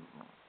Mm-hmm.